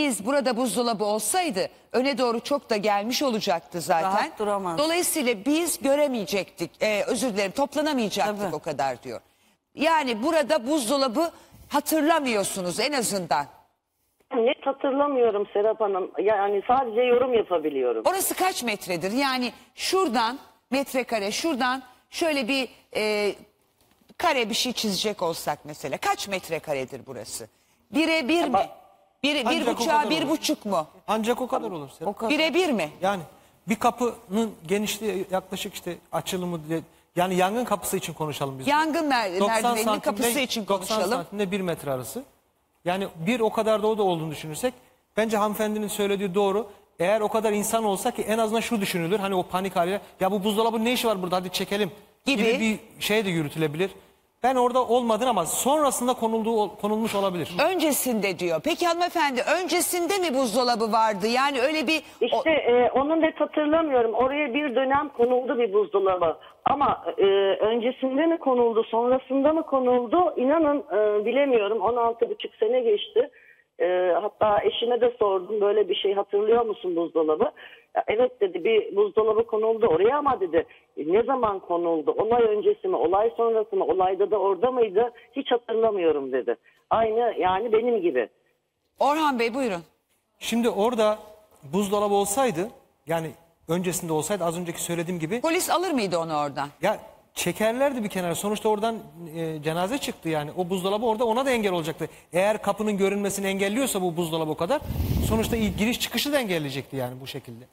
Biz burada buzdolabı olsaydı öne doğru çok da gelmiş olacaktı zaten. Rahat duramaz. Dolayısıyla biz göremeyecektik. Ee, özür dilerim toplanamayacaktık Tabii. o kadar diyor. Yani burada buzdolabı hatırlamıyorsunuz en azından. Net hatırlamıyorum Serap Hanım. Yani sadece yorum yapabiliyorum. Orası kaç metredir? Yani şuradan metrekare şuradan şöyle bir e, kare bir şey çizecek olsak mesela. Kaç metrekaredir burası? Bire bir mi? Bir, bir Ancak o buçuğa kadar bir olur. buçuk mu? Ancak o kadar olur. Serap. O kadar. Bire bir mi? Yani bir kapının genişliği yaklaşık işte açılımı diye- yani yangın kapısı için konuşalım biz. Yangın mer- 90 merdiveninin santimle- kapısı için 90 konuşalım. santimle 1 metre arası. Yani bir o kadar da o da olduğunu düşünürsek bence hanımefendinin söylediği doğru. Eğer o kadar insan olsa ki en azından şu düşünülür. Hani o panik haliyle ya bu buzdolabının ne işi var burada hadi çekelim Gibi. gibi, bir şey de yürütülebilir. Ben orada olmadın ama sonrasında konulduğu konulmuş olabilir. Öncesinde diyor. Peki hanımefendi öncesinde mi buzdolabı vardı? Yani öyle bir... İşte e, onu net hatırlamıyorum. Oraya bir dönem konuldu bir buzdolabı. Ama e, öncesinde mi konuldu, sonrasında mı konuldu? İnanın e, bilemiyorum. 16 buçuk sene geçti. E, hatta eşime de sordum böyle bir şey hatırlıyor musun buzdolabı? Evet dedi bir buzdolabı konuldu oraya ama dedi "e, ne zaman konuldu? Olay öncesi mi, olay sonrası mı, olayda da orada mıydı? Hiç hatırlamıyorum dedi. Aynı yani benim gibi. Orhan Bey buyurun. Şimdi orada buzdolabı olsaydı yani öncesinde olsaydı az önceki söylediğim gibi Polis alır mıydı onu oradan? Ya çekerlerdi bir kenara. Sonuçta oradan e, cenaze çıktı yani. O buzdolabı orada ona da engel olacaktı. Eğer kapının görünmesini engelliyorsa bu buzdolabı o kadar. Sonuçta giriş çıkışı da engelleyecekti yani bu şekilde.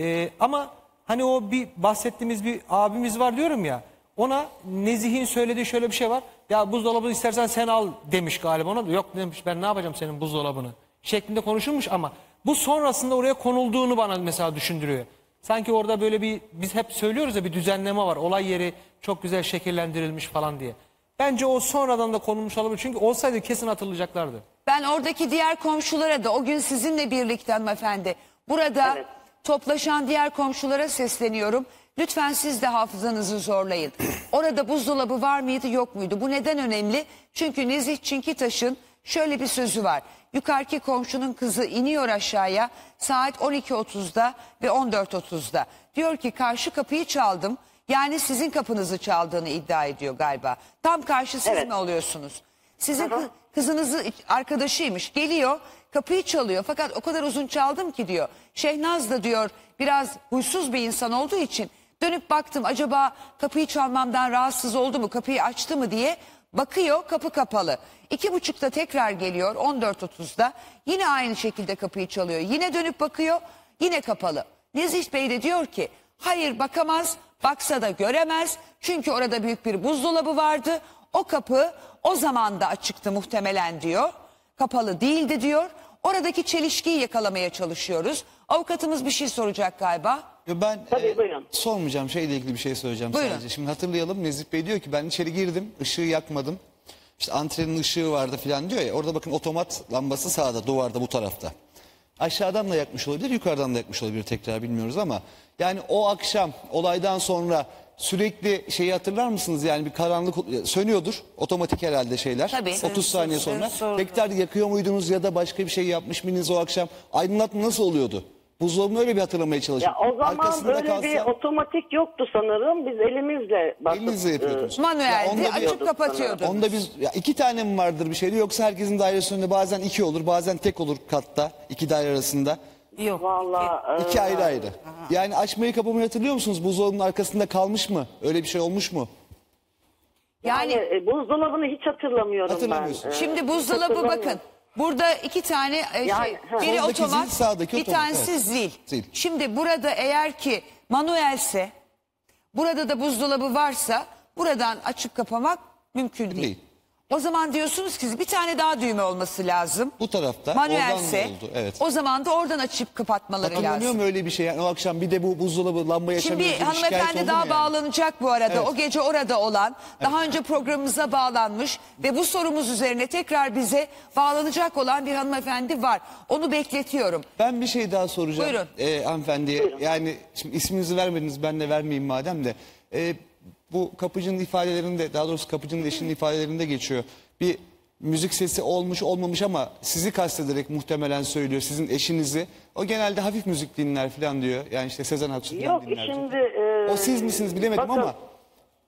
E, ama hani o bir bahsettiğimiz bir abimiz var diyorum ya. Ona Nezih'in söylediği şöyle bir şey var. Ya buzdolabını istersen sen al demiş galiba ona da. Yok demiş ben ne yapacağım senin buzdolabını şeklinde konuşulmuş ama bu sonrasında oraya konulduğunu bana mesela düşündürüyor. Sanki orada böyle bir biz hep söylüyoruz ya bir düzenleme var. Olay yeri çok güzel şekillendirilmiş falan diye. Bence o sonradan da konulmuş olabilir. Çünkü olsaydı kesin hatırlayacaklardı. Ben oradaki diğer komşulara da o gün sizinle birlikte hanımefendi burada Evet. Toplaşan diğer komşulara sesleniyorum. Lütfen siz de hafızanızı zorlayın. Orada buzdolabı var mıydı yok muydu? Bu neden önemli? Çünkü Nezih Çinkitaş'ın şöyle bir sözü var. Yukarıki komşunun kızı iniyor aşağıya saat 12.30'da ve 14.30'da. Diyor ki karşı kapıyı çaldım. Yani sizin kapınızı çaldığını iddia ediyor galiba. Tam karşı siz Evet. mi oluyorsunuz? Sizin kı- kızınızı arkadaşıymış. Geliyor kapıyı çalıyor fakat o kadar uzun çaldım ki diyor. Şehnaz da diyor biraz huysuz bir insan olduğu için dönüp baktım acaba kapıyı çalmamdan rahatsız oldu mu kapıyı açtı mı diye bakıyor kapı kapalı. İki buçukta tekrar geliyor 14.30'da yine aynı şekilde kapıyı çalıyor. Yine dönüp bakıyor yine kapalı. Nezih Bey de diyor ki hayır bakamaz baksa da göremez çünkü orada büyük bir buzdolabı vardı. O kapı o zaman da açıktı muhtemelen diyor. Kapalı değildi diyor. Oradaki çelişkiyi yakalamaya çalışıyoruz. Avukatımız bir şey soracak galiba. Ben Tabii, e, buyurun. sormayacağım şeyle ilgili bir şey söyleyeceğim Buyurun. sadece. Şimdi hatırlayalım Nezih Bey diyor ki ben içeri girdim ışığı yakmadım. İşte antrenin ışığı vardı falan diyor ya orada bakın otomat lambası sağda duvarda bu tarafta. Aşağıdan da yakmış olabilir yukarıdan da yakmış olabilir tekrar bilmiyoruz ama yani o akşam olaydan sonra sürekli şeyi hatırlar mısınız yani bir karanlık sönüyordur otomatik herhalde şeyler Tabii. 30 saniye sonra sensör- tekrar yakıyor muydunuz ya da başka bir şey yapmış mıydınız o akşam aydınlatma nasıl oluyordu? Buzdolabını öyle bir hatırlamaya çalışın. Ya o zaman Arkasında böyle kalsa- bir otomatik yoktu sanırım. Biz elimizle basıp Elinizle yapıyordunuz. e, Manueldi Ya onda bir- açıp kapatıyordu. Onda biz ya iki tane mi vardır bir şeydi yoksa herkesin dairesi önünde bazen iki olur bazen tek olur katta iki daire arasında. Yok. Vallahi İki e, ayrı ayrı. Yani açmayı kapamayı hatırlıyor musunuz? Buzdolabının arkasında kalmış mı? Öyle bir şey olmuş mu? yani, Yani e, buzdolabını hiç hatırlamıyorum Hatırlamıyorsun. ben. Şimdi buzdolabı bakın. Burada iki tane e, Yani, şey, ha. biri otomat, zil, sağdaki bir otomat, tanesi evet. zil. Zil. Şimdi burada eğer ki manuelse, burada da buzdolabı varsa buradan açıp kapamak mümkün değil. Değil. O zaman diyorsunuz ki bir tane daha düğme olması lazım. Bu tarafta Manuelse, oradan oldu. Evet. o zaman da oradan açıp kapatmaları lazım. mu öyle bir şey? Yani o akşam bir de bu buzdolabı lamba yaşamıyor. Şimdi hanımefendi daha yani? bağlanacak bu arada. Evet. O gece orada olan, daha önce programımıza bağlanmış ve bu sorumuz üzerine tekrar bize bağlanacak olan bir hanımefendi var. Onu bekletiyorum. Ben bir şey daha soracağım. Buyurun. Ee, hanımefendiye. Yani şimdi isminizi vermediniz ben de vermeyeyim madem de. Ee, bu kapıcının ifadelerinde daha doğrusu kapıcının eşinin ifadelerinde geçiyor. Bir müzik sesi olmuş olmamış ama sizi kastederek muhtemelen söylüyor sizin eşinizi. O genelde hafif müzik dinler falan diyor. Yani işte Sezen Aksu falan Yok dinler. şimdi... e, O siz misiniz bilemedim bakın, ama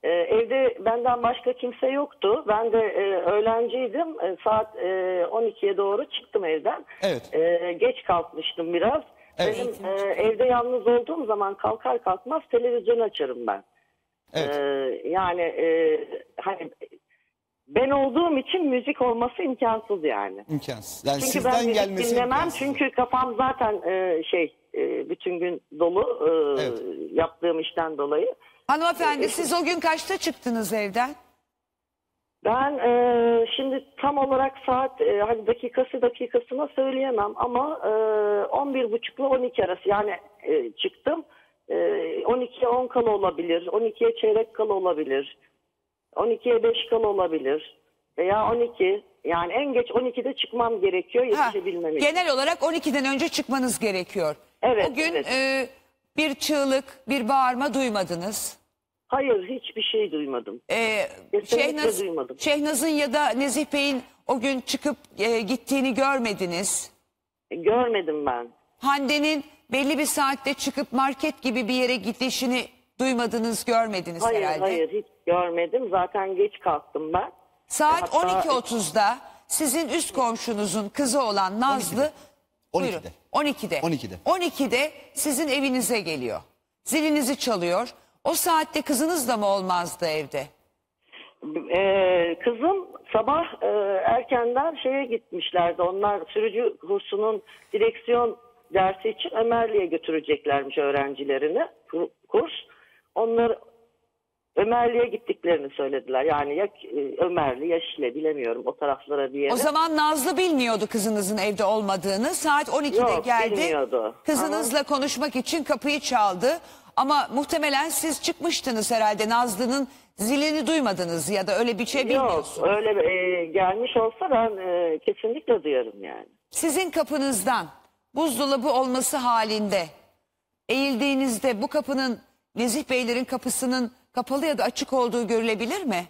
e, evde benden başka kimse yoktu. Ben de e, öğrenciydim. E, saat e, 12'ye doğru çıktım evden. Evet. E, geç kalkmıştım biraz. Evet. Benim e, evde yalnız olduğum zaman kalkar kalkmaz televizyon açarım ben. Evet. E, yani e, hani ben olduğum için müzik olması imkansız yani. imkansız. Yani Çünkü ben sizden müzik gelmesi dinlemem imkansız. çünkü kafam zaten e, şey e, bütün gün dolu e, Evet. yaptığım işten dolayı. Hanımefendi siz o gün kaçta çıktınız evden? Ben e, şimdi tam olarak saat e, hani dakikası dakikasına söyleyemem ama e, 11 buçukla 12 arası yani e, çıktım. E, 12'ye 10 kala olabilir, 12'ye çeyrek kala olabilir, 12'ye 5 kala olabilir veya 12 yani en geç 12'de çıkmam gerekiyor yetişebilmem için. genel olarak 12'den önce çıkmanız gerekiyor. Evet, O gün evet. e, bir çığlık, bir bağırma duymadınız. Hayır hiçbir şey duymadım. E, Kesinlikle Şehnaz, duymadım. Şehnaz'ın ya da Nezih Bey'in o gün çıkıp e, gittiğini görmediniz. Görmedim ben. Hande'nin belli bir saatte çıkıp market gibi bir yere gidişini duymadınız, görmediniz Hayır herhalde. hayır hiç görmedim. Zaten geç kalktım ben. Saat Hatta- 12.30'da sizin üst komşunuzun kızı olan Nazlı 12'de. Buyurun. 12'de. 12'de. 12'de sizin evinize geliyor. Zilinizi çalıyor. O saatte kızınız da mı olmazdı evde? Ee, kızım sabah e, erkenden şeye gitmişlerdi. Onlar sürücü kursunun direksiyon dersi için Ömerli'ye götüreceklermiş öğrencilerini. kur- Kurs. Onlar Ömerli'ye gittiklerini söylediler. Yani ya e, Ömerli ya Şile bilemiyorum o taraflara bir yere. O zaman Nazlı bilmiyordu kızınızın evde olmadığını. Saat 12'de Yok, geldi. bilmiyordu. Kızınızla konuşmak için kapıyı çaldı. Ama muhtemelen siz çıkmıştınız herhalde. Nazlı'nın zilini duymadınız ya da öyle bir şey Yok bilmiyorsunuz. öyle e, gelmiş olsa ben e, kesinlikle duyarım yani. Sizin kapınızdan buzdolabı olması halinde eğildiğinizde bu kapının Nezih Beylerin kapısının kapalı ya da açık olduğu görülebilir mi?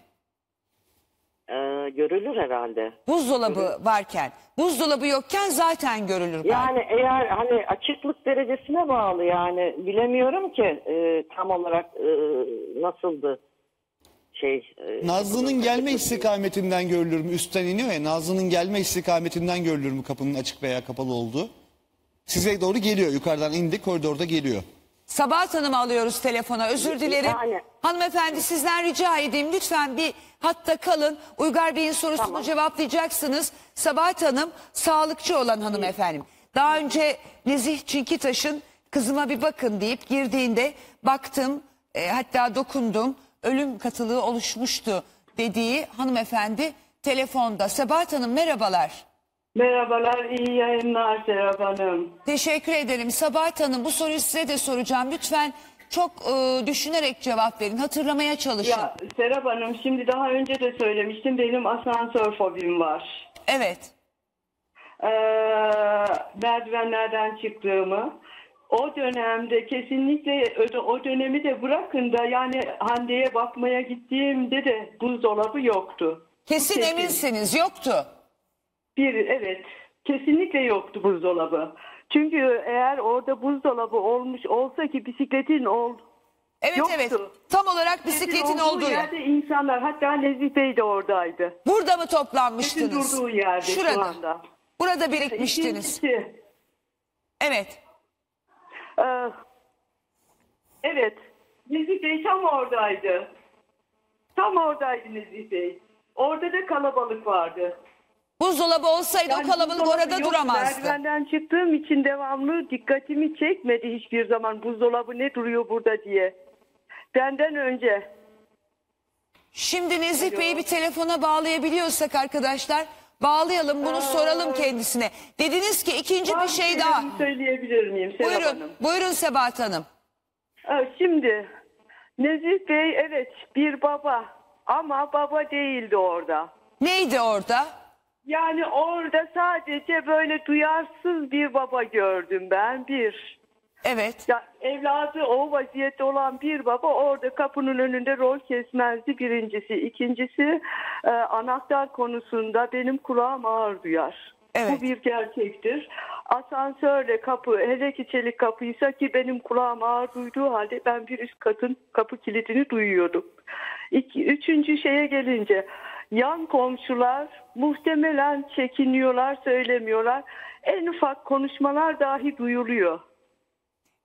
Ee, görülür herhalde. Buzdolabı varken, buzdolabı yokken zaten görülür. belki. Yani eğer hani açıklık derecesine bağlı yani bilemiyorum ki e, tam olarak e, nasıldı şey. e, Nazlı'nın gelme istikametinden görülür mü? Üstten iniyor ya. Nazlı'nın gelme istikametinden görülür mü kapının açık veya kapalı olduğu? Size doğru geliyor. Yukarıdan indi koridorda geliyor. Sabahat Hanım'ı alıyoruz telefona. Özür dilerim. Yani- Hanımefendi sizden rica edeyim lütfen bir hatta kalın. Uygar Bey'in sorusunu Tamam. cevaplayacaksınız. Sabahat Hanım sağlıkçı olan hanımefendim. Daha önce Nezih Çinkitaş'ın kızıma bir bakın deyip girdiğinde baktım e, hatta dokundum ölüm katılığı oluşmuştu dediği hanımefendi telefonda. Sabahat Hanım merhabalar. Merhabalar, iyi yayınlar Serap Hanım. Teşekkür ederim. Sabahat Hanım bu soruyu size de soracağım. Lütfen çok e, düşünerek cevap verin. Hatırlamaya çalışın. Ya Serap Hanım şimdi daha önce de söylemiştim benim asansör fobim var. Evet. Ee, merdivenlerden çıktığımı o dönemde kesinlikle o- dönemi de bırakın da yani Hande'ye bakmaya gittiğimde de buzdolabı yoktu. Kesin Kesin. eminsiniz yoktu. Bir evet kesinlikle yoktu buzdolabı. Çünkü eğer orada buzdolabı olmuş olsa ki bisikletin ol, Evet Yoktu. evet. Tam olarak bisikletin olduğu yer. yerde insanlar hatta Nezih Bey de oradaydı. Burada mı toplanmıştınız? durduğu yerde Şurada. şu anda. Burada birikmiştiniz. İkincisi, Evet. e, evet Nezih Bey tam oradaydı. Tam oradaydı Nezih Bey. Orada da kalabalık vardı. Buzdolabı olsaydı Yani o kalabalık buzdolabı orada yok. duramazdı. Merdivenden çıktığım için devamlı dikkatimi çekmedi hiçbir zaman buzdolabı ne duruyor burada diye. Benden önce. Şimdi Nezih Bey'i bir telefona bağlayabiliyorsak arkadaşlar bağlayalım bunu soralım kendisine. Dediniz ki ikinci bir şey daha. Söyleyebilir miyim Serap. Hanım? Buyurun Sebahat Hanım. Şimdi Nezih Bey evet bir baba ama baba değildi orada. Neydi orada? Yani orada sadece böyle duyarsız bir baba gördüm ben bir. Evet. Ya evladı o vaziyette olan bir baba orada kapının önünde rol kesmezdi birincisi. İkincisi e, anahtar konusunda benim kulağım ağır duyar. Evet. Bu bir gerçektir. Asansörle kapı hele ki çelik kapıysa ki benim kulağım ağır duyduğu halde ben bir üst katın kapı kilidini duyuyordum. İki, üçüncü şeye gelince yan komşular muhtemelen çekiniyorlar söylemiyorlar. En ufak konuşmalar dahi duyuluyor.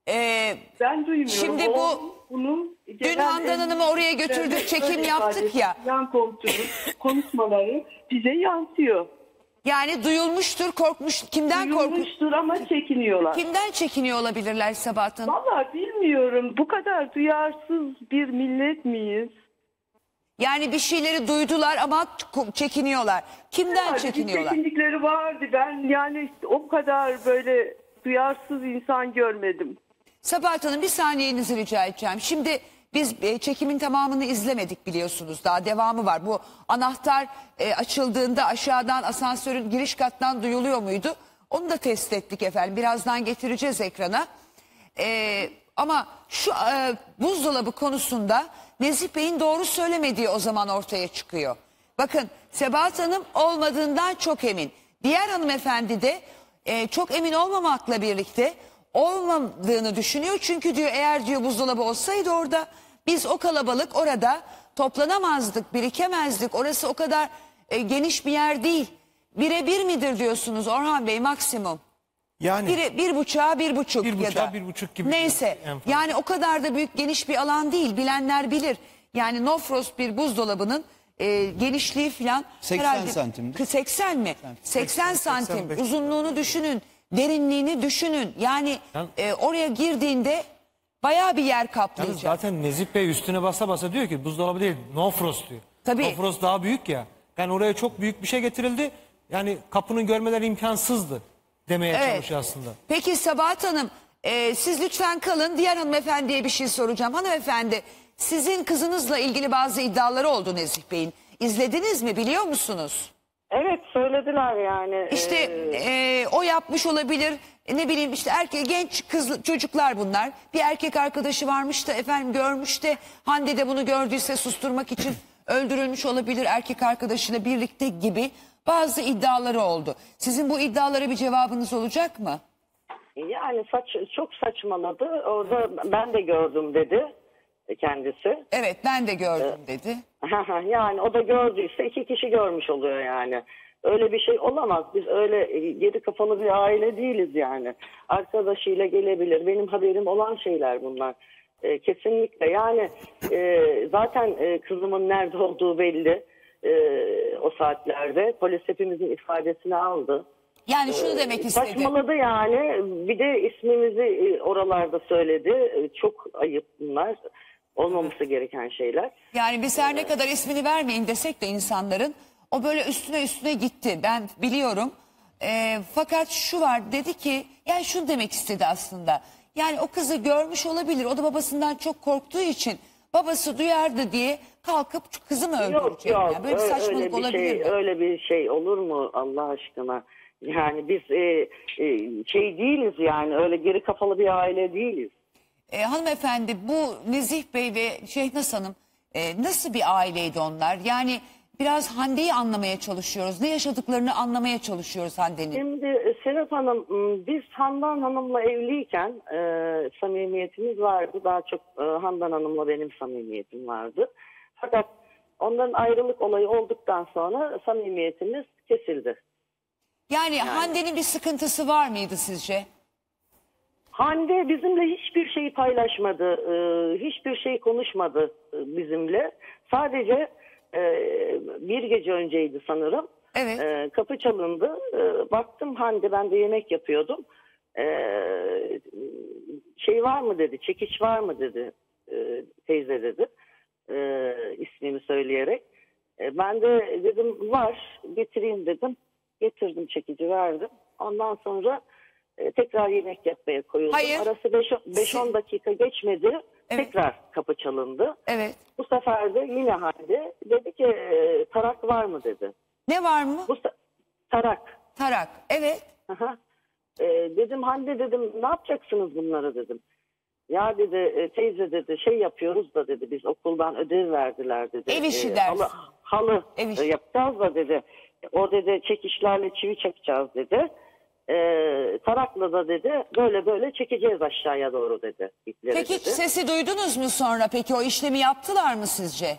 Ee, Ben duymuyorum. Şimdi bu- bunu Dün Handan Hanım'ı oraya götürdük, çekim yaptık ya. Yan komşunun konuşmaları bize yansıyor. yani duyulmuştur, korkmuş. Kimden korkmuş? Duyulmuştur ama çekiniyorlar. Kimden çekiniyor olabilirler Sabahat Hanım? Vallahi bilmiyorum. Bu kadar duyarsız bir millet miyiz? Yani bir şeyleri duydular ama çekiniyorlar. Kimden bir çekiniyorlar? çekindikleri vardı. Ben yani o kadar böyle duyarsız insan görmedim. Sabahat Hanım bir saniyenizi rica edeceğim. Şimdi biz e, çekimin tamamını izlemedik biliyorsunuz. Daha devamı var. Bu anahtar e, açıldığında aşağıdan asansörün giriş kattan duyuluyor muydu? Onu da test ettik efendim. Birazdan getireceğiz ekrana. E, ama şu e, buzdolabı konusunda Nezih Bey'in doğru söylemediği o zaman ortaya çıkıyor. Bakın Sebahat Hanım olmadığından çok emin. Diğer hanımefendi de e, çok emin olmamakla birlikte olmadığını düşünüyor. Çünkü diyor eğer diyor buzdolabı olsaydı orada biz o kalabalık orada toplanamazdık, birikemezdik. Orası o kadar e, geniş bir yer değil. Bire bir midir diyorsunuz Orhan Bey maksimum? Yani Bir, bir buçuğa bir buçuk Bir ya buçuğa da. bir buçuk gibi Neyse en fazla. yani o kadar da büyük geniş bir alan değil bilenler bilir. Yani no frost bir buzdolabının e, genişliği falan 80 santimdir. 80 mi? 80 santim 85. uzunluğunu düşünün derinliğini düşünün yani e, oraya girdiğinde bayağı bir yer Yalnız kaplayacak. zaten Nezih Bey üstüne basa basa diyor ki buzdolabı değil no frost diyor. Tabii. No frost daha büyük ya. Yani oraya çok büyük bir şey getirildi. Yani kapının görmeleri imkansızdı demeye Evet. çalışıyor aslında. Peki Sabahat Hanım e, siz lütfen kalın. Diğer hanımefendiye bir şey soracağım. Hanımefendi sizin kızınızla ilgili bazı iddiaları oldu Nezih Bey'in. İzlediniz mi biliyor musunuz? Evet söylediler yani. İşte Ee, e, o yapmış olabilir. E, ne bileyim işte erkek genç kız çocuklar bunlar. Bir erkek arkadaşı varmış da efendim görmüş de Hande de bunu gördüyse susturmak için öldürülmüş olabilir erkek arkadaşıyla birlikte gibi bazı iddiaları oldu. Sizin bu iddialara bir cevabınız olacak mı? yani saç, çok saçmaladı. Orada ben de gördüm dedi kendisi. Evet ben de gördüm dedi. yani o da gördüyse iki kişi görmüş oluyor yani. Öyle bir şey olamaz. Biz öyle geri kafalı bir aile değiliz yani. Arkadaşıyla gelebilir. Benim haberim olan şeyler bunlar. E, kesinlikle yani e, zaten e, kızımın nerede olduğu belli e, o saatlerde. Polis hepimizin ifadesini aldı. Yani şunu demek istedim. Saçmaladı yani. Bir de ismimizi e, oralarda söyledi. E, Çok ayıp bunlar. Olmaması gereken şeyler. Yani biz her ne kadar ismini vermeyin desek de insanların o böyle üstüne üstüne gitti. Ben biliyorum. Ee, fakat şu var dedi ki yani şunu demek istedi aslında. Yani o kızı görmüş olabilir. O da babasından çok korktuğu için babası duyardı diye kalkıp kızı mı Yok öldürecek? yok Yani böyle bir Ö- saçmalık öyle bir olabilir şey mi? öyle bir şey olur mu Allah aşkına? Yani biz e, e, şey değiliz yani öyle geri kafalı bir aile değiliz. Ee, hanımefendi bu Nezih Bey ve Şehnaz Hanım e, nasıl bir aileydi onlar? Yani biraz Hande'yi anlamaya çalışıyoruz. Ne yaşadıklarını anlamaya çalışıyoruz Hande'nin. Şimdi e, Serap Hanım biz Handan Hanım'la evliyken e, samimiyetimiz vardı. Daha çok e, Handan Hanım'la benim samimiyetim vardı. Fakat onların ayrılık olayı olduktan sonra samimiyetimiz kesildi. Yani, Hande'nin bir sıkıntısı var mıydı sizce? Hande bizimle hiçbir şeyi paylaşmadı, e, hiçbir şey konuşmadı e, bizimle. Sadece e, bir gece önceydi sanırım. Evet. E, kapı çalındı. E, baktım Hande ben de yemek yapıyordum. E, şey var mı dedi, çekiç var mı dedi e, teyze dedi. E, ismini söyleyerek. E, ben de dedim var getireyim dedim. Getirdim çekici verdim. Ondan sonra e, tekrar yemek yapmaya koyuldum. Hayır. Arası 5-10 dakika geçmedi. Evet. Tekrar kapı çalındı. Evet. Bu sefer de yine Hande dedi ki e, tarak var mı dedi. Ne var mı? Bu se- tarak. Tarak. Evet. Aha. E, dedim Hande dedim ne yapacaksınız bunları dedim. Ya dedi e, teyze dedi şey yapıyoruz da dedi biz okuldan ödev verdiler dedi. Ev işi E, halı, halı Ev işi. e, yapacağız da dedi. O dedi çekişlerle çivi çakacağız dedi. E, tarakla da dedi böyle böyle çekeceğiz aşağıya doğru dedi. ipleri Peki dedi. sesi duydunuz mu sonra peki o işlemi yaptılar mı sizce?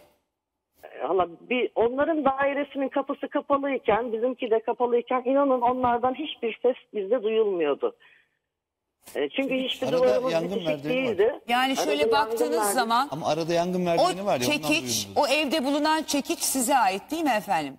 Valla bir onların dairesinin kapısı kapalıyken bizimki de kapalıyken inanın onlardan hiçbir ses bizde duyulmuyordu. E, çünkü hiçbir Arada duvarımız yangın bitişik merdiveni var. değildi. Yani Arada şöyle yangın baktığınız merdiveni- zaman Ama arada yangın merdiveni var ya ondan çekiç, o evde bulunan çekiç size ait değil mi efendim?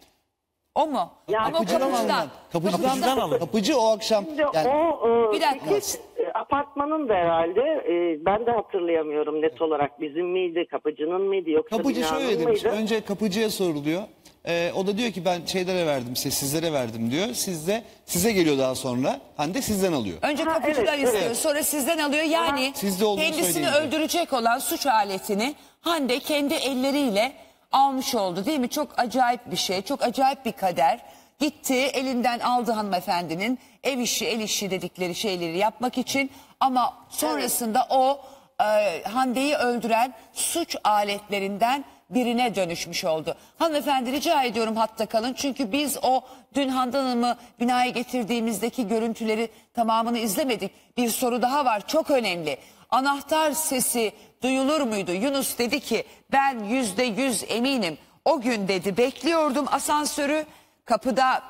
O mu? Yani Ama o Kapıcıdan kapıcıdan. alınan. Kapıcıdan, Kapıcıdan alın. Kapıcı o akşam Şimdi yani o e, Bir dakika. çekiç, e, apartmanın da herhalde e, ben de hatırlayamıyorum net olarak bizim miydi kapıcının mıydı yoksa Kapıcı binanın şöyle demiş. mıydı? Önce kapıcıya soruluyor. Ee, o da diyor ki ben şeylere verdim size sizlere verdim diyor. Sizde size geliyor daha sonra. Hande sizden alıyor. Önce Ha, kapıcıdan evet, istiyor evet. sonra sizden alıyor. Yani Sizde olduğunu kendisini öldürecek olan suç aletini Hande kendi elleriyle almış oldu değil mi? Çok acayip bir şey, çok acayip bir kader. Gitti elinden aldı hanımefendinin ev işi, el işi dedikleri şeyleri yapmak için. Ama sonrasında o e, Hande'yi öldüren suç aletlerinden birine dönüşmüş oldu. Hanımefendi rica ediyorum hatta kalın. Çünkü biz o dün Handan Hanım'ı binaya getirdiğimizdeki görüntüleri tamamını izlemedik. Bir soru daha var çok önemli. Anahtar sesi duyulur muydu? Yunus dedi ki ben yüzde yüz eminim. O gün dedi bekliyordum asansörü kapıda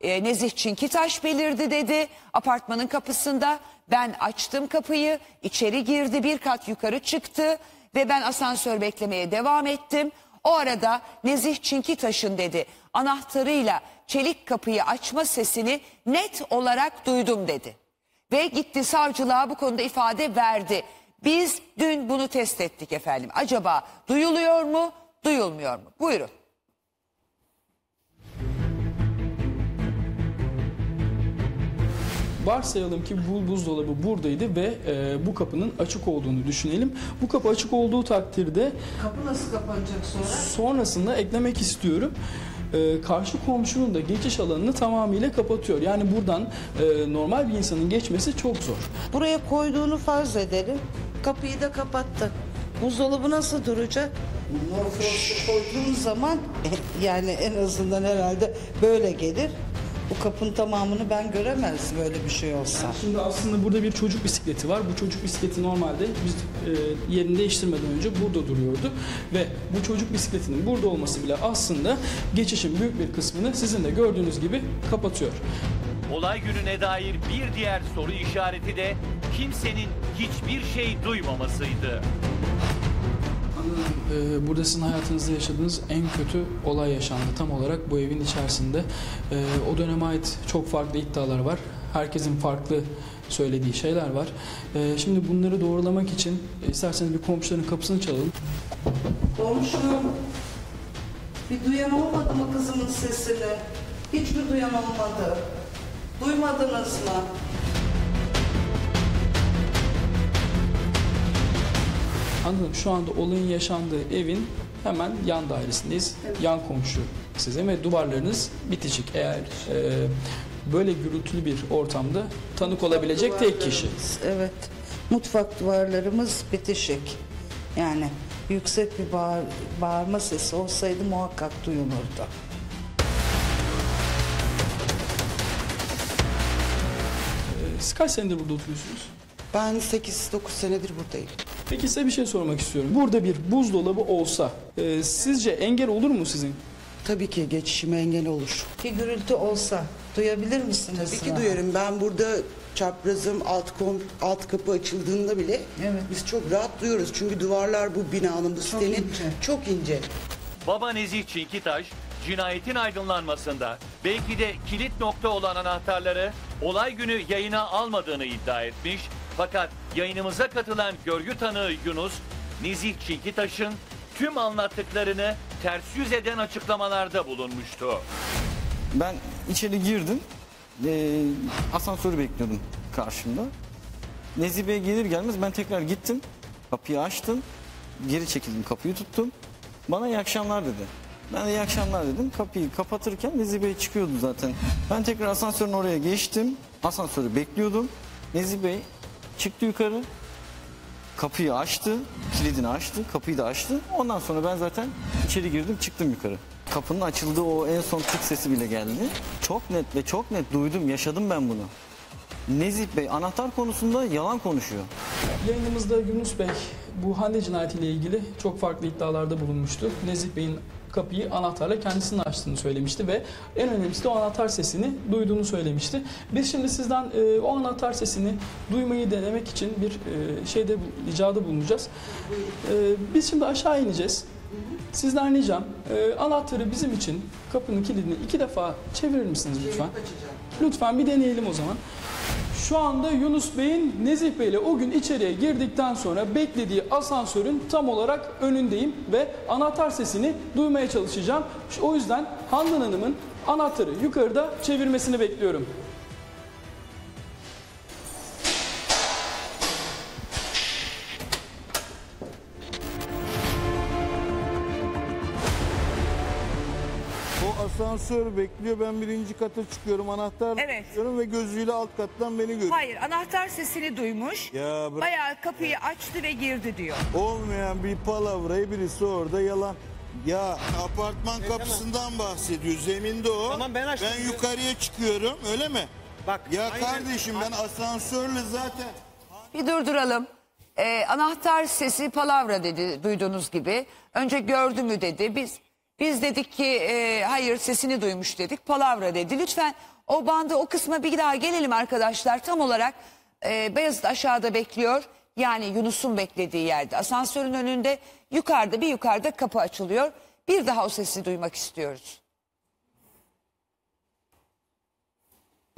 e, Nezih Çinkitaş belirdi dedi apartmanın kapısında. Ben açtım kapıyı içeri girdi bir kat yukarı çıktı ve ben asansör beklemeye devam ettim. O arada Nezih Çinkitaş'ın dedi anahtarıyla çelik kapıyı açma sesini net olarak duydum dedi. Ve gitti savcılığa bu konuda ifade verdi. Biz dün bunu test ettik efendim. Acaba duyuluyor mu, duyulmuyor mu? Buyurun. Varsayalım ki bu buzdolabı buradaydı ve e, bu kapının açık olduğunu düşünelim. Bu kapı açık olduğu takdirde Kapı nasıl kapanacak sonra? sonrasında eklemek istiyorum. E, karşı komşunun da geçiş alanını tamamıyla kapatıyor. Yani buradan e, normal bir insanın geçmesi çok zor. Buraya koyduğunu farz edelim. Kapıyı da kapattı. Buzdolabı nasıl duracak? Norfrost'u koyduğun zaman yani en azından herhalde böyle gelir. Bu kapının tamamını ben göremezdim böyle bir şey olsa. Şimdi aslında burada bir çocuk bisikleti var. Bu çocuk bisikleti normalde biz e, yerini değiştirmeden önce burada duruyordu. Ve bu çocuk bisikletinin burada olması bile aslında geçişin büyük bir kısmını sizin de gördüğünüz gibi kapatıyor. Olay gününe dair bir diğer soru işareti de kimsenin hiçbir şey duymamasıydı. Ee, burada sizin hayatınızda yaşadığınız en kötü olay yaşandı tam olarak bu evin içerisinde. Ee, o döneme ait çok farklı iddialar var. Herkesin farklı söylediği şeyler var. Ee, şimdi bunları doğrulamak için e, isterseniz bir komşuların kapısını çalalım. Komşum bir duyan olmadı mı kızımın sesini? Hiçbir duyan olmadı. Duymadınız mı? Anladım. Şu anda olayın yaşandığı evin hemen yan dairesindeyiz. Yan komşu sizin ve duvarlarınız bitişik. Eğer e, böyle gürültülü bir ortamda tanık olabilecek tek kişi. Evet. Mutfak duvarlarımız bitişik. Yani yüksek bir bağır, bağırma sesi olsaydı muhakkak duyulurdu. Kaç senedir burada oturuyorsunuz? Ben 8-9 senedir buradayım. Peki size bir şey sormak istiyorum. Burada bir buzdolabı olsa e, sizce engel olur mu sizin? Tabii ki geçişime engel olur. Bir gürültü olsa duyabilir misiniz? Tabii ki duyarım. Ben burada çaprazım alt, kom, alt kapı açıldığında bile Evet. biz çok rahat duyuyoruz. Çünkü duvarlar bu binanın, bu sitenin ince. çok ince. Baba Nezih Çinkitaş cinayetin aydınlanmasında belki de kilit nokta olan anahtarları olay günü yayına almadığını iddia etmiş. Fakat yayınımıza katılan görgü tanığı Yunus, Nezih Çinkitaş'ın tüm anlattıklarını ters yüz eden açıklamalarda bulunmuştu. Ben içeri girdim. Ee, asansörü bekliyordum karşımda. Nezih Bey gelir gelmez ben tekrar gittim. Kapıyı açtım. Geri çekildim kapıyı tuttum. Bana iyi akşamlar dedi. Ben de iyi akşamlar dedim. Kapıyı kapatırken Nezih Bey çıkıyordu zaten. Ben tekrar asansörün oraya geçtim. Asansörü bekliyordum. Nezih Bey çıktı yukarı. Kapıyı açtı. Kilidini açtı. Kapıyı da açtı. Ondan sonra ben zaten içeri girdim çıktım yukarı. Kapının açıldığı o en son tık sesi bile geldi. Çok net ve çok net duydum, yaşadım ben bunu. Nezih Bey anahtar konusunda yalan konuşuyor. Yayınımızda Yunus Bey bu Hande cinayetiyle ilgili çok farklı iddialarda bulunmuştu. Nezih Bey'in kapıyı anahtarla kendisinin açtığını söylemişti ve en önemlisi de o anahtar sesini duyduğunu söylemişti. Biz şimdi sizden e, o anahtar sesini duymayı denemek için bir e, şeyde ricada bulunacağız. E, biz şimdi aşağı ineceğiz. Sizden ricam e, anahtarı bizim için kapının kilidini iki defa çevirir misiniz lütfen? Lütfen bir deneyelim o zaman. Şu anda Yunus Bey'in Nezih Bey ile o gün içeriye girdikten sonra beklediği asansörün tam olarak önündeyim ve anahtar sesini duymaya çalışacağım. O yüzden Handan Hanım'ın anahtarı yukarıda çevirmesini bekliyorum. Asansör bekliyor. Ben birinci kata çıkıyorum. Anahtar Evet. tutuyorum ve gözüyle alt kattan beni görüyor. Hayır anahtar sesini duymuş. Ya bırak. Bayağı kapıyı açtı ve girdi diyor. Olmayan bir palavrayı birisi orada yalan. Ya apartman kapısından bahsediyor. Zeminde o. Tamam, ben açtım diyor. yukarıya çıkıyorum. Öyle mi? Bak, Ya aynen. kardeşim ben asansörle zaten Bir durduralım. Ee, anahtar sesi palavra dedi duyduğunuz gibi. Önce gördü mü dedi. Biz biz dedik ki e, hayır sesini duymuş dedik. Palavra dedi. Lütfen o bandı o kısma bir daha gelelim arkadaşlar. Tam olarak e, Beyazıt aşağıda bekliyor. Yani Yunus'un beklediği yerde. Asansörün önünde yukarıda bir yukarıda kapı açılıyor. Bir daha o sesi duymak istiyoruz.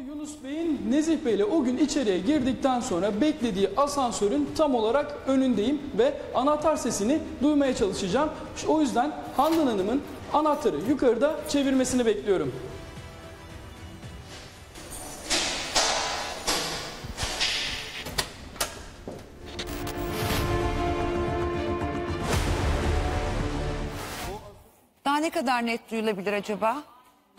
Yunus Bey'in Nezih Bey ile o gün içeriye girdikten sonra beklediği asansörün tam olarak önündeyim ve anahtar sesini duymaya çalışacağım. O yüzden Handan Hanım'ın anahtarı yukarıda çevirmesini bekliyorum. Daha ne kadar net duyulabilir acaba?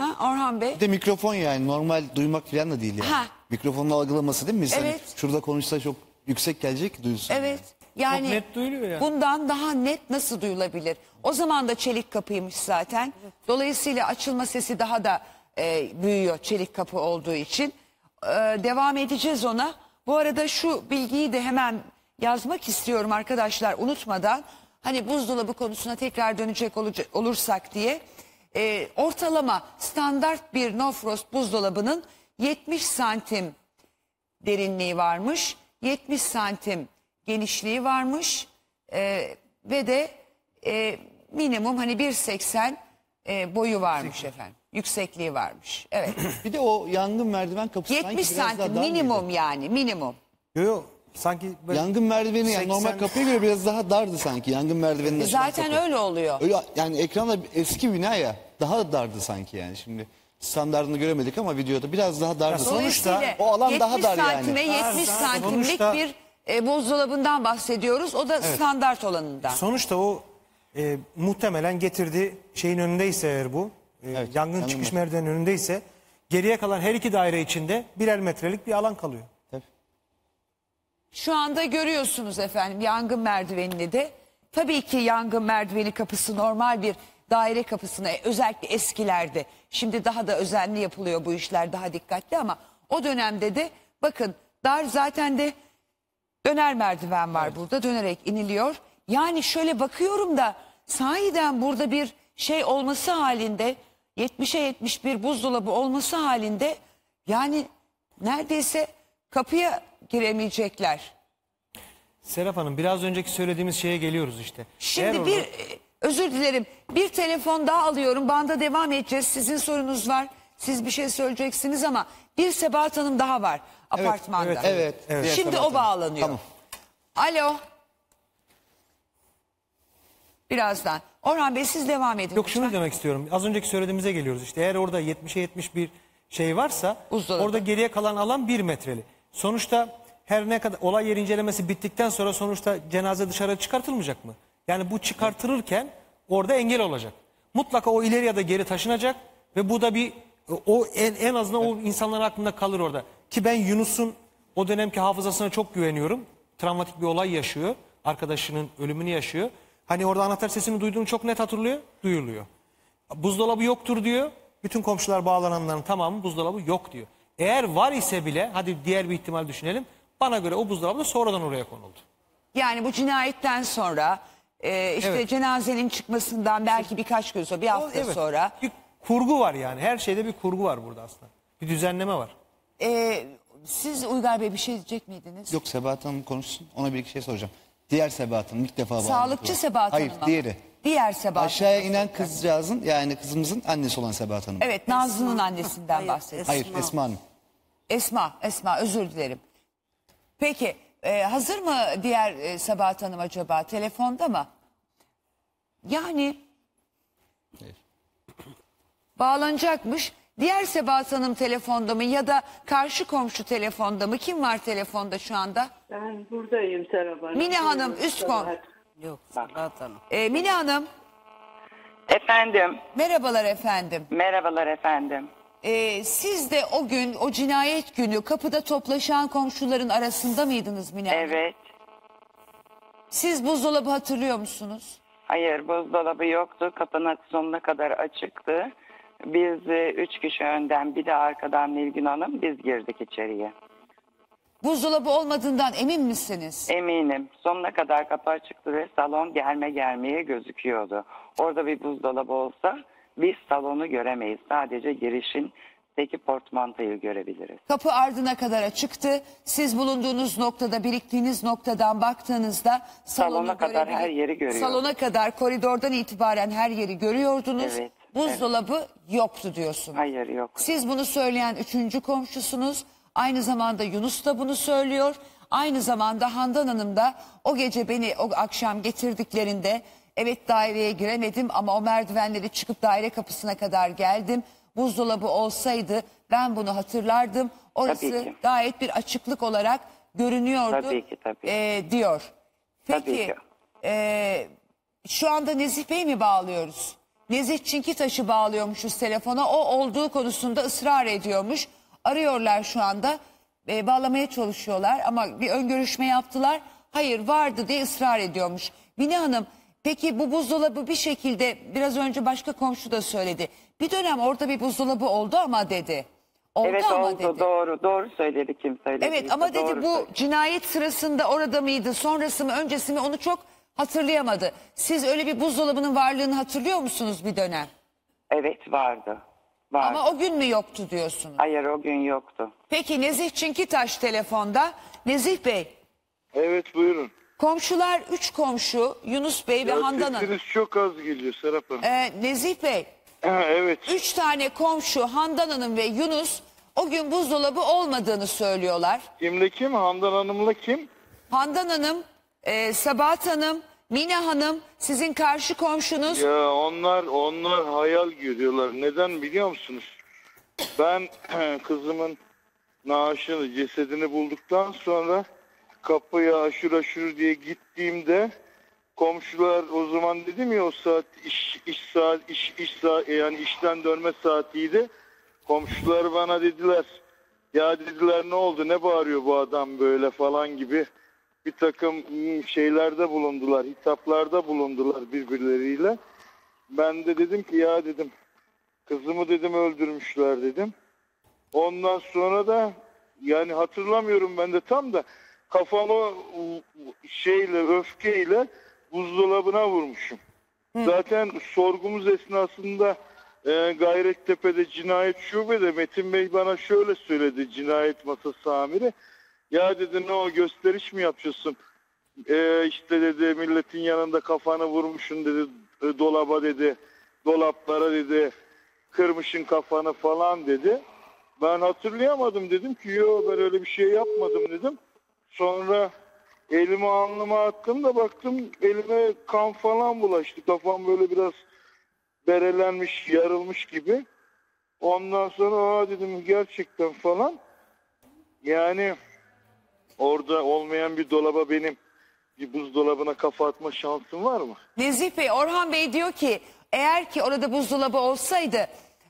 Ha, Orhan Bey? Bir de mikrofon yani normal duymak falan da değil yani. Ha. Mikrofonun algılaması değil mi? Mesela Evet. Şurada konuşsa çok yüksek gelecek duyulsun. Evet. Yani net duyuluyor ya. bundan daha net nasıl duyulabilir? O zaman da çelik kapıymış zaten. Dolayısıyla açılma sesi daha da e, büyüyor çelik kapı olduğu için. E, devam edeceğiz ona. Bu arada şu bilgiyi de hemen yazmak istiyorum arkadaşlar unutmadan. Hani buzdolabı konusuna tekrar dönecek olacak, olursak diye. E, ortalama standart bir no frost buzdolabının 70 santim derinliği varmış. 70 santim genişliği varmış. Ee, ve de e, minimum hani 1.80 e, boyu varmış efendim. Yüksekliği varmış. Evet. Bir de o yangın merdiven kapısı sanki 70 biraz daha santim dar minimum mıydı? yani minimum. Yok yok sanki böyle Yangın merdiveni yani normal 80 kapıya göre biraz daha dardı sanki. Yangın merdiveni Zaten öyle oluyor. Öyle yani ekranda eski bina ya daha dardı sanki yani şimdi standartını göremedik ama videoda biraz daha dardı. Dolayısıyla o alan 70 daha dar santime yani. 70 Dar, dar. santimlik Sonuçta- bir e, buzdolabından bahsediyoruz. O da standart olanından. Sonuçta o e, muhtemelen getirdiği şeyin önündeyse eğer bu e, Evet, yangın yangın çıkış merdivenin önündeyse geriye kalan her iki daire içinde birer metrelik bir alan kalıyor. Şu anda görüyorsunuz efendim yangın merdivenini de. Tabii ki yangın merdiveni kapısı normal bir daire kapısına e, özellikle eskilerde. Şimdi daha da özenli yapılıyor bu işler daha dikkatli ama o dönemde de bakın dar zaten de döner merdiven var burada dönerek iniliyor. Yani şöyle bakıyorum da sahiden burada bir şey olması halinde 70'e 71 buzdolabı olması halinde yani neredeyse kapıya giremeyecekler. Serap Hanım biraz önceki söylediğimiz şeye geliyoruz işte. Eğer Şimdi orada- bir e, özür dilerim bir telefon daha alıyorum banda devam edeceğiz sizin sorunuz var siz bir şey söyleyeceksiniz ama bir Sebahat Hanım daha var apartmanda. evet, Evet. Evet. Şimdi o bağlanıyor. Tamam. Alo. Birazdan. Orhan Bey siz devam edin. Yok şunu demek istiyorum. Az önceki söylediğimize geliyoruz. İşte eğer orada 70'e 71 şey varsa Buzdolabı. orada geriye kalan alan 1 metreli. Sonuçta her ne kadar olay yeri incelemesi bittikten sonra sonuçta cenaze dışarı çıkartılmayacak mı? Yani bu çıkartılırken orada engel olacak. mutlaka o ileri ya da geri taşınacak ve bu da bir o en, en azından o insanların aklında kalır orada. Ki ben Yunus'un o dönemki hafızasına çok güveniyorum. Travmatik bir olay yaşıyor. Arkadaşının ölümünü yaşıyor. Hani orada anahtar sesini duyduğunu çok net hatırlıyor. Duyuluyor. Buzdolabı yoktur diyor. Bütün komşular bağlananların tamamı buzdolabı yok diyor. Eğer var ise bile hadi diğer bir ihtimal düşünelim. Bana göre o buzdolabı da sonradan oraya konuldu. Yani bu cinayetten sonra e, işte Evet. cenazenin çıkmasından belki birkaç gün sonra bir hafta Evet, sonra bir kurgu var yani. Her şeyde bir kurgu var burada aslında. Bir düzenleme var. e, siz Uygar Bey bir şey diyecek miydiniz? Yok Sebahat Hanım konuşsun. Ona bir iki şey soracağım. Diğer Sebahat Hanım ilk defa bağlandı. Sağlıkçı Sebahat Hayır Hanım ama. diğeri. Diğer Sebahat Aşağıya Hanım. inen kızcağızın yani kızımızın annesi olan Sebahat Hanım. Evet Nazlı'nın annesinden Hayır, bahsediyorum. Hayır Esma. Esma Hanım. Esma, Esma özür dilerim. Peki e, hazır mı diğer e, Sabahat Hanım acaba? Telefonda mı? Yani Hayır. bağlanacakmış. Diğer Sebahat Hanım telefonda mı ya da karşı komşu telefonda mı? Kim var telefonda şu anda? Ben buradayım Serap Hanım. Mine Hanım, üst. Serap. Yok Sebahat Hanım. E, Mine Hanım Efendim, merhabalar efendim. merhabalar efendim. E, siz de o gün o cinayet günü kapıda toplaşan komşuların arasında mıydınız Mine Hanım? Evet, Siz buzdolabı hatırlıyor musunuz? hayır buzdolabı yoktu, kapının sonuna kadar açıktı. Biz e, üç kişi önden, bir de arkadan Nilgün Hanım, biz girdik içeriye. Buzdolabı olmadığından emin misiniz? Eminim, sonuna kadar kapı açıktı ve salon gelme gelmeye gözüküyordu. Orada bir buzdolabı olsa biz salonu göremeyiz. Sadece girişin teki portmantoyu görebiliriz. Kapı ardına kadar açıktı. Siz bulunduğunuz noktada, biriktiğiniz noktadan baktığınızda salonu Salona kadar her yeri görüyordum. Salona kadar koridordan itibaren her yeri görüyordunuz. Evet, Buzdolabı yoktu diyorsun. Hayır yok. Siz bunu söyleyen üçüncü komşusunuz. Aynı zamanda Yunus da bunu söylüyor. Aynı zamanda Handan Hanım da o gece beni o akşam getirdiklerinde evet daireye giremedim ama o merdivenleri çıkıp daire kapısına kadar geldim. Buzdolabı olsaydı ben bunu hatırlardım. Orası Tabii ki. gayet bir açıklık olarak görünüyordu. Tabii ki, tabii. Ee, diyor. Tabii Peki ki. ee, şu anda Nezih Bey mi bağlıyoruz? Nezih Çinkitaş'ı bağlıyormuşuz telefona. O olduğu konusunda ısrar ediyormuş. Arıyorlar şu anda. Ee, bağlamaya çalışıyorlar ama bir ön görüşme yaptılar. Hayır vardı diye ısrar ediyormuş. Mine Hanım peki bu buzdolabı bir şekilde biraz önce başka komşu da söyledi. Bir dönem orada bir buzdolabı oldu ama dedi. Oldu evet ama oldu, dedi. doğru, doğru söyledi kim söyledi. Evet ama dedi bu cinayet sırasında orada mıydı, sonrası mı, öncesi mi onu çok hatırlayamadı. Siz öyle bir buzdolabının varlığını hatırlıyor musunuz bir dönem? Evet vardı. Vardı. Ama o gün mü yoktu diyorsunuz? Hayır o gün yoktu. Peki Nezih Çinkitaş telefonda. Nezih Bey, Evet buyurun. Komşular üç komşu Yunus Bey ve Ya Handan Hanım. sesiniz çok az geliyor Serap Hanım. Ee, Nezih Bey, Ha, evet. üç tane komşu Handan Hanım ve Yunus o gün buzdolabı olmadığını söylüyorlar. Kimle kim? Handan Hanım'la kim? Handan Hanım, e, Sabahat Hanım, Mine Hanım sizin karşı komşunuz. Ya onlar onlar hayal görüyorlar. Neden biliyor musunuz? Ben kızımın naaşını, cesedini bulduktan sonra kapıya aşır aşır diye gittiğimde komşular o zaman dedim ya o saat iş, iş saat iş, iş saat yani işten dönme saatiydi. Komşular bana dediler ya dediler ne oldu ne bağırıyor bu adam böyle falan gibi bir takım hmm, şeylerde bulundular, hitaplarda bulundular birbirleriyle. Ben de dedim ki ya dedim kızımı dedim öldürmüşler dedim. Ondan sonra da yani hatırlamıyorum ben de tam da kafamı şeyle öfkeyle buzdolabına vurmuşum. Zaten sorgumuz esnasında e, Gayrettepe'de cinayet şubede Metin Bey bana şöyle söyledi cinayet masası amiri. Ya dedi ne o gösteriş mi yapacaksın? E, işte dedi milletin yanında kafanı vurmuşsun dedi e, dolaba dedi. Dolaplara dedi kırmışın kafanı falan dedi. Ben hatırlayamadım dedim ki yo ben öyle bir şey yapmadım dedim. Sonra elimi alnıma attım da baktım elime kan falan bulaştı. Kafam böyle biraz berelenmiş, yarılmış gibi. Ondan sonra aa dedim gerçekten falan. Yani orada olmayan bir dolaba benim bir buzdolabına kafa atma şansım var mı? Nezih Bey, Orhan Bey diyor ki eğer ki orada buzdolabı olsaydı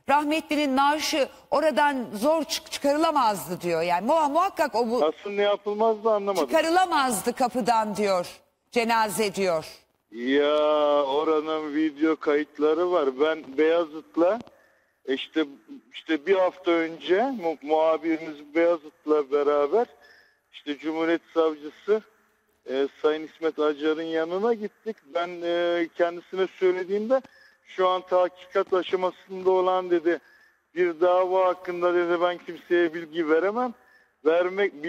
rahmetlinin naaşı oradan zor çık- çıkarılamazdı diyor. Yani muha- muhakkak o bu Nasıl ne yapılmaz da anlamadım. çıkarılamazdı kapıdan diyor. Cenaze diyor. Ya oranın video kayıtları var. Ben Beyazıt'la işte işte bir hafta önce mu- muhabirimiz Beyazıt'la beraber işte Cumhuriyet Savcısı e, Sayın İsmet Acar'ın yanına gittik. Ben e, kendisine söylediğimde şu an tahkikat aşamasında olan dedi bir dava hakkında dedi ben kimseye bilgi veremem. Vermek